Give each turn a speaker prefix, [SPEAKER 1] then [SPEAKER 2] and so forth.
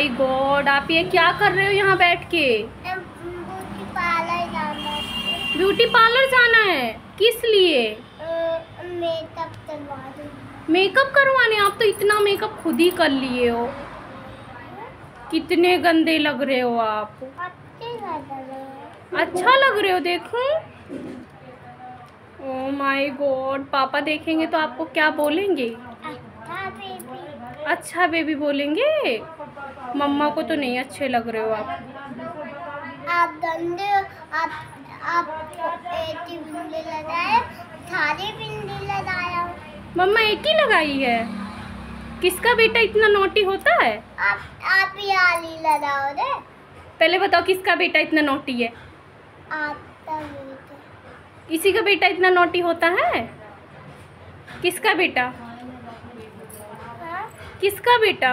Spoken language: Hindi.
[SPEAKER 1] माय गॉड आप ये क्या कर रहे हो यहाँ बैठ के?
[SPEAKER 2] ब्यूटी पार्लर जाना है।
[SPEAKER 1] ब्यूटी पार्लर जाना है? किस लिए?
[SPEAKER 2] मेकअप करवा
[SPEAKER 1] मेकअप करवाने? आप तो इतना मेकअप खुद ही कर लिए हो। कितने गंदे लग रहे हो आप।
[SPEAKER 2] अच्छे लग रहे हैं।
[SPEAKER 1] अच्छा लग रहे हो देखूँ। ओ माय गॉड पापा देखेंगे तो आपको क्या बोलेंगे?
[SPEAKER 2] अच्छा बेबी
[SPEAKER 1] बोलेंगे? मम्मा को तो नहीं अच्छे लग रहे हो आप।
[SPEAKER 2] आप गंदे हो, आप आप लगाए सारे बिंदी लगाया।
[SPEAKER 1] मम्मा एक ही लगाई है? किसका बेटा इतना नोटी होता है?
[SPEAKER 2] आप आप ही आली लगाओ रे।
[SPEAKER 1] पहले बताओ किसका बेटा इतना नोटी है?
[SPEAKER 2] आपका बेटे।
[SPEAKER 1] किसी का बेटा इतना नोटी होता है? किसका बेटा? किसका बेटा?